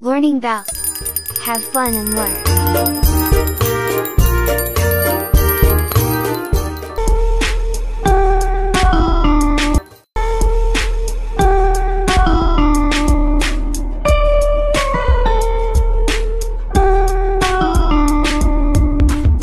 Learning Bao. Have fun and learn.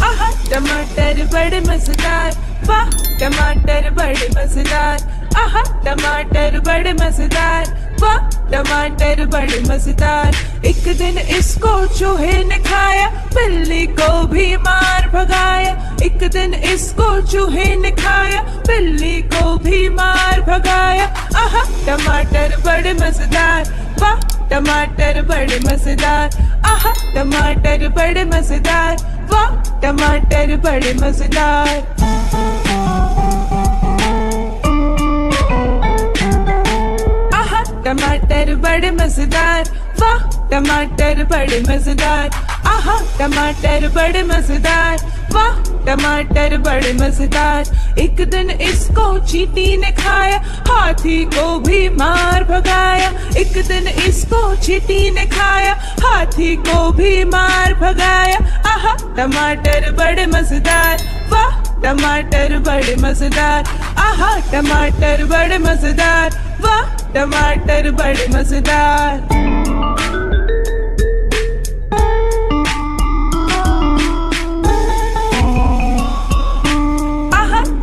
आहा टमाटर बड़े मजेदार वाह टमाटर बड़े मजेदार आहा टमाटर बड़े मज़ेदार, वाह, टमाटर बड़े मज़ेदार। एक दिन इसको चूहे ने खाया, बिल्ली को भी मार भगाया। एक दिन इसको चूहे ने खाया, बिल्ली को भी मार भगाया। आहा टमाटर बड़े मज़ेदार, वाह, टमाटर बड़े मज़ेदार। आहा टमाटर बड़े मज़ेदार, वाह, टमाटर बड़े मज़ेदार। टमाटर बड़े मज़ेदार, वाह, टमाटर बड़े मज़ेदार, आहा, टमाटर बड़े मज़ेदार, वाह, टमाटर बड़े मज़ेदार। एक दिन इसको चीटी ने खाया, हाथी को भी मार भगाया। एक दिन इसको चीटी ने खाया, हाथी को भी मार भगाया। आहा, टमाटर बड़े मज़ेदार, वाह, टमाटर बड़े मज़ेदार, आहा, टमाटर बड़े मज़ेदार। वाह टमाटर बड़े मज़ेदार।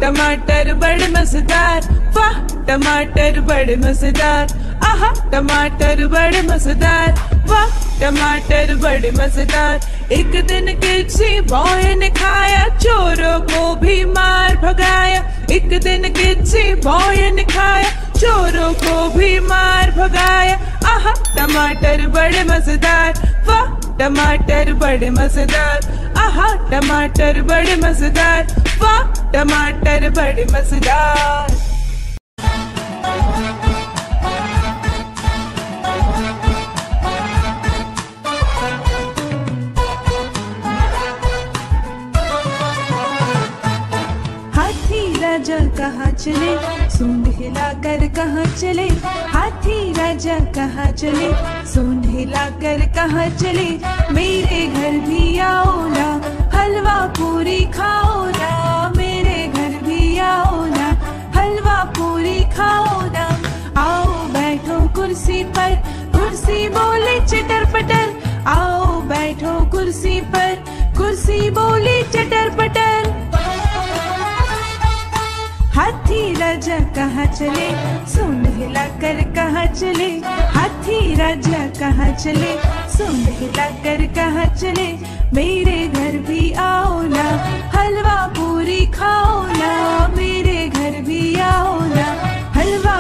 टमाटर बड़े मज़ेदार। वाह टमाटर बड़े मज़ेदार। आहा, टमाटर बड़े मज़ेदार। वाह टमाटर बड़े मज़ेदार। एक दिन किसी बॉय ने खाया, चोरों को भी मार भगाया। एक दिन किसी बॉय ने खाया, चोरों को भी मार भगाया। आह, टमाटर बड़े मज़ेदार, वाह, टमाटर बड़े मज़ेदार। आह, टमाटर बड़े मज़ेदार, वाह, टमाटर बड़े मज़ेदार। कहाँ चले? सूंड हिलाकर कहाँ चले? हाथी राजा कहाँ चले? सूंड हिलाकर कहाँ चले? मेरे घर भी आओ ना, हलवा पूरी खाओ ना, मेरे घर भी आओ ना, हलवा पूरी खाओ ना। आओ बैठो कुर्सी पर, कुर्सी बोले चटर पटर। आओ बैठो कुर्सी पर, कुर्सी बोली राजा कहाँ चले? सूंड हिलाकर कहाँ चले? हाथी राजा कहाँ चले? सूंड हिलाकर कहाँ चले? मेरे घर भी आओ ना, हलवा पूरी खाओ ना, मेरे घर भी आओ ना, हलवा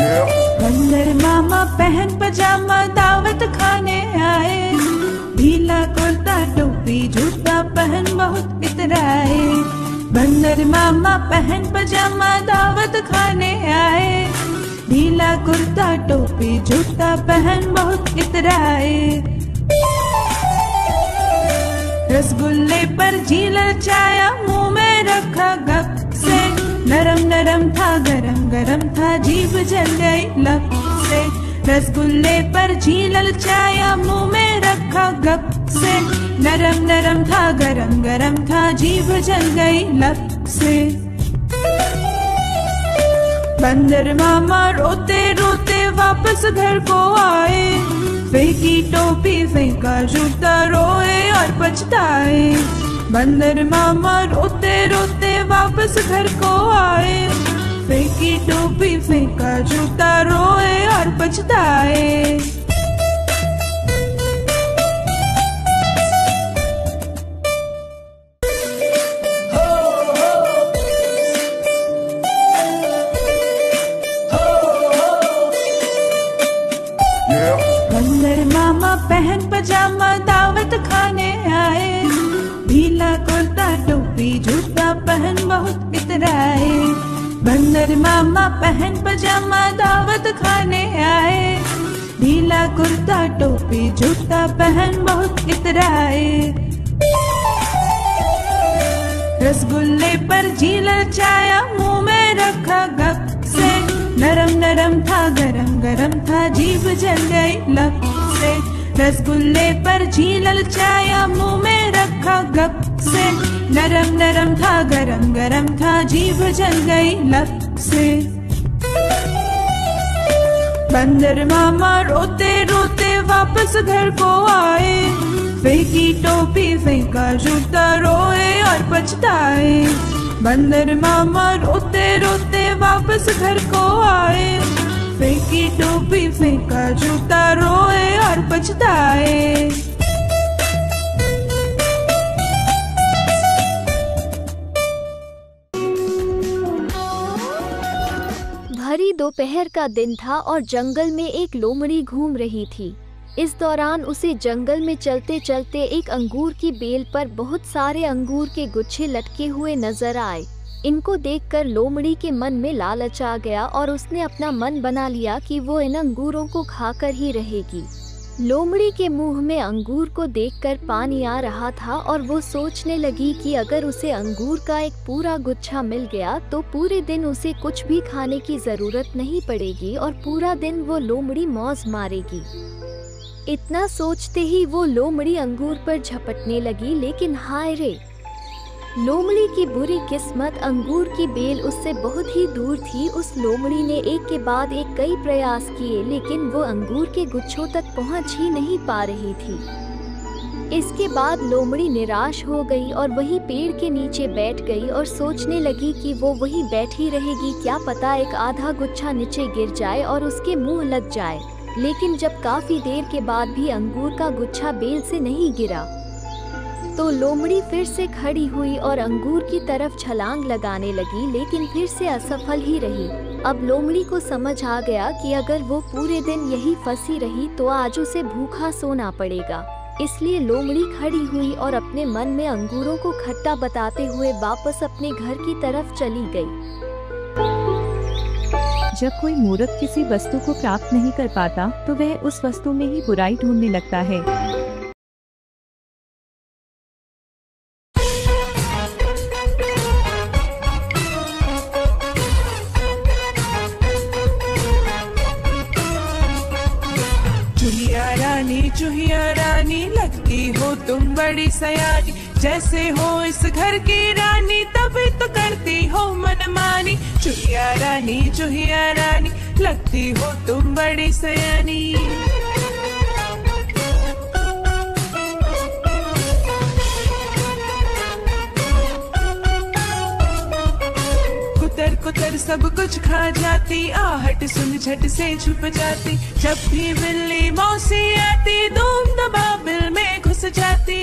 बंदर मामा पहन पजामा दावत खाने आए। ढीला कुर्ता, टोपी, जूता पहन बहुत इतराए बंदर मामा पहन पजामा दावत खाने आए। ढीला कुर्ता, टोपी, जूता पहन बहुत इतराए रसगुल्ले पर झीला चाया मुँह में रखा गप नरम था, गरम गरम था, जीभ जल गई लब से। रसगुल्ले पर झीलल चाया मुँह में रखा गप से। नरम नरम था, गरम गरम था, जीभ जल गई लब से। बंदर मामा रोते रोते वापस घर को आए। फेंकी टोपी फेंका जूता रोए और पछताए। बंदर मामा रोते रोते वापस घर को आए। फेंकी टोपी फेंका जूता रोए और पछताए। इतराए बंदर मामा पहन पजामा दावत खाने आए। ढीला कुर्ता, टोपी, जूता पहन बहुत इतराए। रसगुल्ले पर झीला छाया, मुँह में रखा गप से। नरम नरम था, गरम गरम था, जीभ जल गई लब से। रसगुल्ले पर झीलल छाया मुँह में रखा गप से। नरम नरम था, गरम गरम था, जीभ जल गई लब से। बंदर मामा रोते रोते वापस घर को आए। फेंकी टोपी फेंका जूता रोए और पछताए। बंदर मामा रोते रोते वापस घर को आए। फेंकी टोपी फेंका जूता पछताए भरी दोपहर का दिन था और जंगल में एक लोमड़ी घूम रही थी। इस दौरान उसे जंगल में चलते चलते एक अंगूर की बेल पर बहुत सारे अंगूर के गुच्छे लटके हुए नज़र आए। इनको देखकर लोमड़ी के मन में लालच आ गया और उसने अपना मन बना लिया कि वो इन अंगूरों को खाकर ही रहेगी। लोमड़ी के मुँह में अंगूर को देखकर पानी आ रहा था और वो सोचने लगी कि अगर उसे अंगूर का एक पूरा गुच्छा मिल गया तो पूरे दिन उसे कुछ भी खाने की ज़रूरत नहीं पड़ेगी और पूरा दिन वो लोमड़ी मौज मारेगी। इतना सोचते ही वो लोमड़ी अंगूर पर झपटने लगी, लेकिन हाय रे! लोमड़ी की बुरी किस्मत, अंगूर की बेल उससे बहुत ही दूर थी। उस लोमड़ी ने एक के बाद एक कई प्रयास किए, लेकिन वो अंगूर के गुच्छों तक पहुँच ही नहीं पा रही थी। इसके बाद लोमड़ी निराश हो गई और वही पेड़ के नीचे बैठ गई और सोचने लगी कि वो वही बैठी रहेगी। क्या पता एक आधा गुच्छा नीचे गिर जाए और उसके मुँह लग जाए। लेकिन जब काफ़ी देर के बाद भी अंगूर का गुच्छा बेल से नहीं गिरा तो लोमड़ी फिर से खड़ी हुई और अंगूर की तरफ़ छलांग लगाने लगी, लेकिन फिर से असफल ही रही। अब लोमड़ी को समझ आ गया कि अगर वो पूरे दिन यही फंसी रही तो आज उसे भूखा सोना पड़ेगा। इसलिए लोमड़ी खड़ी हुई और अपने मन में अंगूरों को खट्टा बताते हुए वापस अपने घर की तरफ़ चली गई। जब कोई मूर्ख किसी वस्तु को प्राप्त नहीं कर पाता तो वह उस वस्तु में ही बुराई ढूँढने लगता है। बड़ी सयानी जैसे हो इस घर की रानी, तभी तो करती हो मनमानी। चुहिया रानी चुहिया रानी, लगती हो तुम बड़ी सयानी। कुतर कुतर सब कुछ खा जाती, आहट सुन झट से छुप जाती। जब भी बिल्ली मौसी आती धूम दबा बिल में घुस जाती।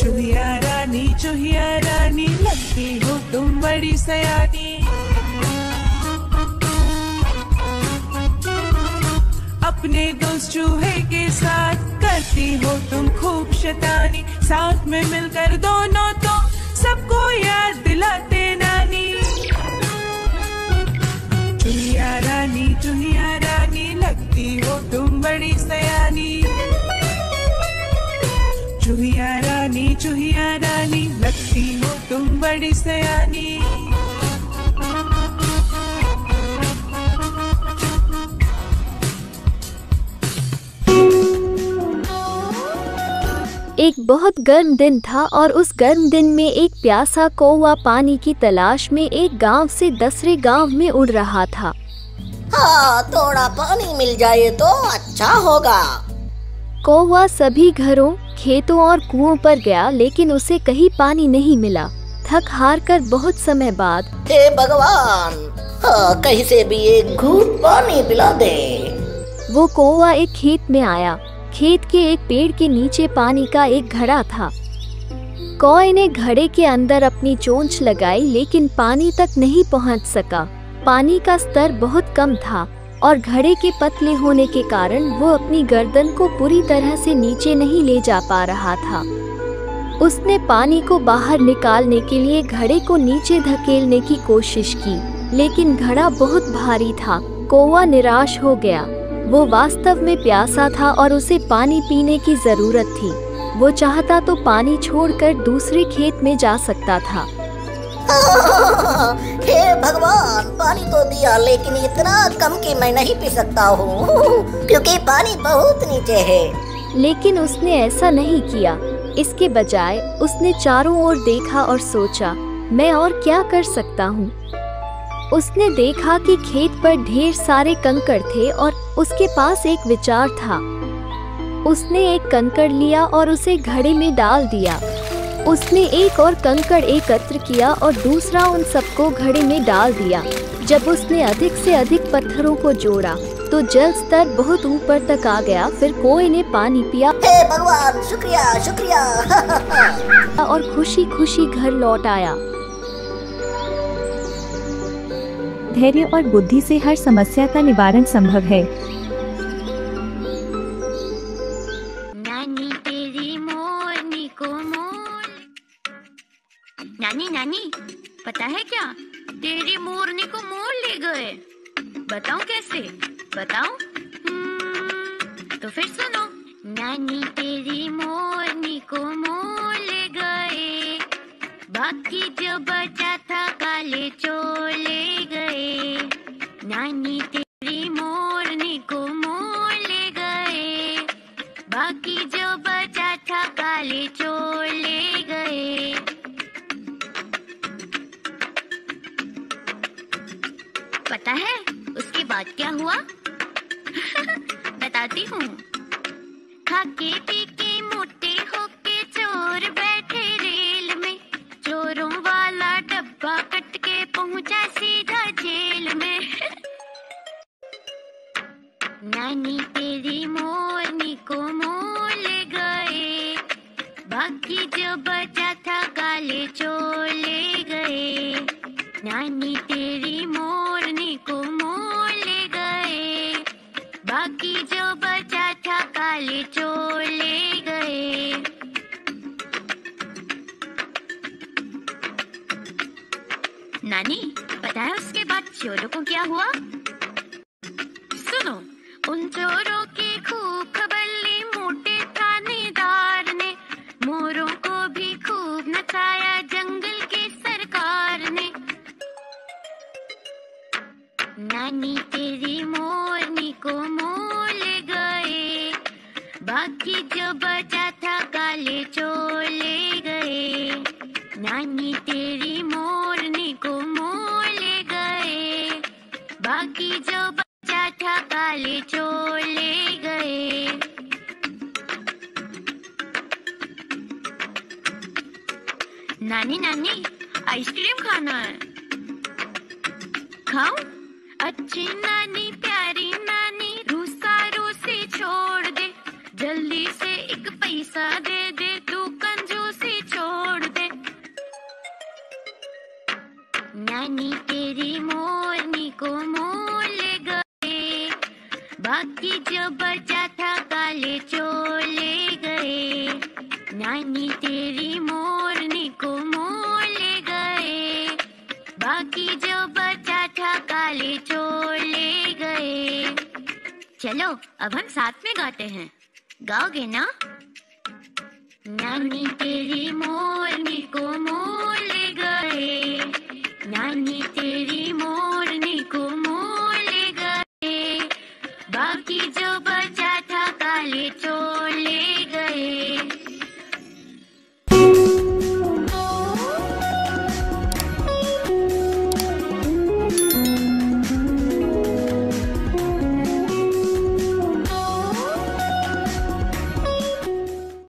चुहिया रानी चुहिया रानी, लगती हो तुम बड़ी सयानी। अपने दोस्त चूहे के साथ करती हो तुम खूब शैतानी। साथ में मिलकर दोनों तो सबको याद दिलाते नानी। चुहिया रानी चुहिया रानी, लगती हो तुम बड़ी सयानी। चुहिया रानी चुहिया रानी लगती हो तुम बड़ी सयानी। एक बहुत गर्म दिन था और उस गर्म दिन में एक प्यासा कौवा पानी की तलाश में एक गाँव से दूसरे गाँव में उड़ रहा था। हाँ थोड़ा पानी मिल जाए तो अच्छा होगा। कौवा सभी घरों खेतों और कुओं पर गया लेकिन उसे कहीं पानी नहीं मिला। थक हार कर बहुत समय बाद हे भगवान हाँ कहीं से भी एक घूट पानी पिला दे। वो कौवा एक खेत में आया। खेत के एक पेड़ के नीचे पानी का एक घड़ा था। कौए ने घड़े के अंदर अपनी चोंच लगाई लेकिन पानी तक नहीं पहुँच सका। पानी का स्तर बहुत कम था। और घड़े के पतले होने के कारण वो अपनी गर्दन को पूरी तरह से नीचे नहीं ले जा पा रहा था। उसने पानी को बाहर निकालने के लिए घड़े को नीचे धकेलने की कोशिश की, लेकिन घड़ा बहुत भारी था, कौवा निराश हो गया। वो वास्तव में प्यासा था और उसे पानी पीने की ज़रूरत थी। वो चाहता तो पानी छोड़कर दूसरे खेत में जा सकता था। हे भगवान, पानी तो दिया, लेकिन इतना कम कि मैं नहीं पी सकता हूँ, क्योंकि पानी बहुत नीचे है। लेकिन उसने ऐसा नहीं किया। इसके बजाय उसने चारों ओर देखा और सोचा, मैं और क्या कर सकता हूँ? उसने देखा कि खेत पर ढेर सारे कंकड़ थे और उसके पास एक विचार था। उसने एक कंकड़ लिया और उसे घड़े में डाल दिया। उसने एक और कंकड़ एकत्र किया और दूसरा उन सबको घड़े में डाल दिया। जब उसने अधिक से अधिक पत्थरों को जोड़ा तो जल स्तर बहुत ऊपर तक आ गया फिर कोई ने पानी पिया। हे भगवान शुक्रिया शुक्रिया। और खुशी खुशी घर लौट आया। धैर्य और बुद्धि से हर समस्या का निवारण संभव है। पता है क्या? तेरी मोरनी को मोर ले गए। बताऊँ कैसे? बताऊँ? हम्म, तो फिर सुनो। नानी तेरी मोरनी को मोर ले गए। बाकी जो बचा था काले चोर ले गए। नानी तेरी मोरनी को मोर ले गए। बाकी जो बचा था काले चोर है? उसके बाद क्या हुआ? बताती हूँ। खाके पी के मोटे होके चोर बैठे रेल में। चोरों वाला डब्बा कट के पहुँचा सीधा जेल में। नानी तेरी मोरनी को मोर ले गए। बाकी जो बचा था काले चोर ले गए। नानी है उसके बाद चोरों को क्या हुआ? सुनो, उन चोरों की खूब खबर ली मोटे थानेदार ने, मोरों को भी खूब नचाया जंगल के सरकार ने। नानी, तेरी मोरनी बाकी जो बचा था काले चोर ले गए। नानी तेरी मोरनी को मोर ले गए। बाकी जो बचा था काले चोर ले गए। नानी नानी, आइसक्रीम खाना है। खाऊं? अच्छी नानी प्यारी जल्दी से एक पैसा दे दे, तू कंजूसी छोड़ दे। नानी तेरी मोरनी को मोर ले गए, बाकी जो बचा था काले चोर ले गए। नानी तेरी मोरनी को मोर ले गए, बाकी जो बचा था काले चोर ले गए। चलो, अब हम साथ में गाते हैं। गाओगे ना नानी तेरी मोरनी को